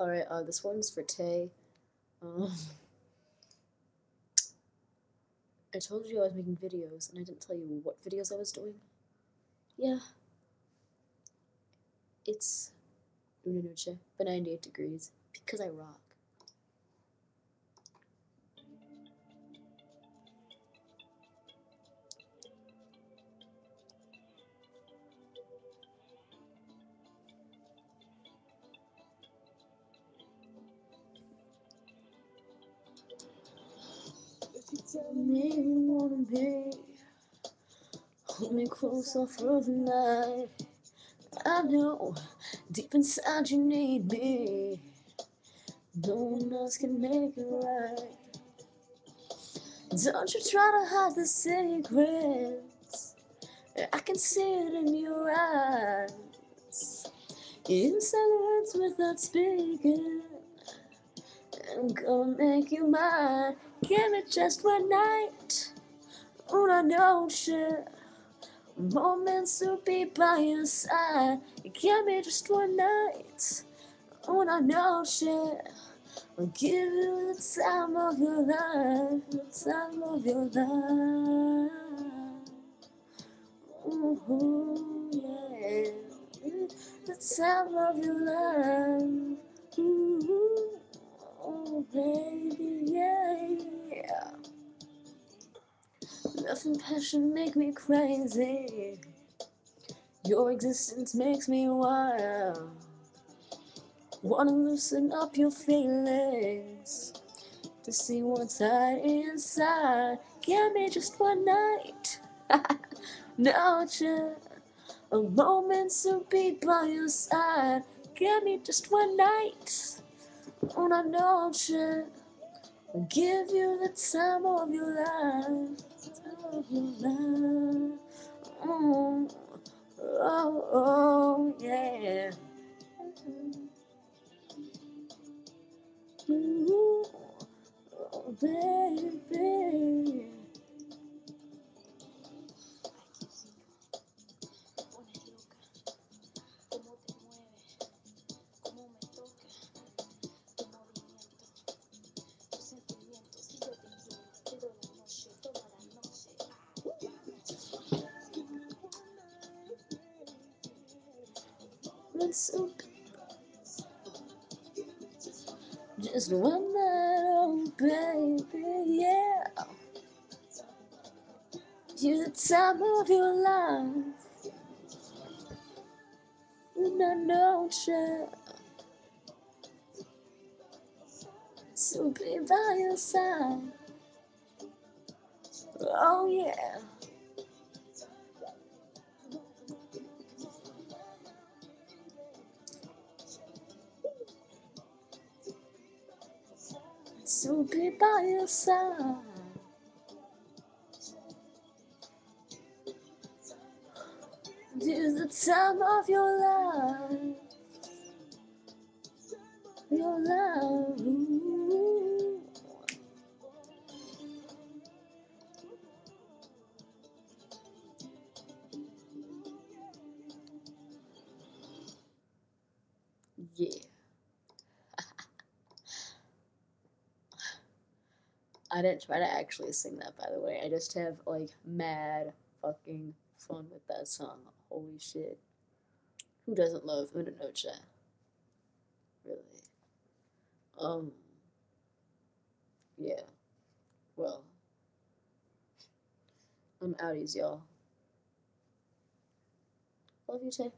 Alright, uh, this one's for Tay. Um, I told you I was making videos, and I didn't tell you what videos I was doing. Yeah. It's Una Noche but 98 degrees, because I rock. Tell me you wanna be Hold me closer for the night I know deep inside you need me No one else can make it right Don't you try to hide the secrets. I can see it in your eyes. You silence without speaking I'm gonna make you mine. Give me just one night. Una noche Moments to be by your side. Give me just one night. Una noche I'll give you the time of your life. The time of your life. Ooh, yeah. The time of your life baby, yeah. Love and passion make me crazy. Your existence makes me wild. Wanna loosen up your feelings To see what's hiding inside. Give me just one night. Noche A moment to be by your side. Give me just one night Una noche I'll give you the time of your life. Of your life. Oh, oh, oh yeah. Ooh, oh, baby So just one night, oh baby, yeah. You're the time of your life. Una noche. To be by your side. Oh yeah. To be by your side. You're the time of your life. Your. Ooh. Yeah. I didn't try to actually sing that, by the way. I just have like mad fucking fun with that song. Holy shit. Who doesn't love Una Noche? Really? Um. Yeah. Well. I'm outies, y'all. Love you, Tay.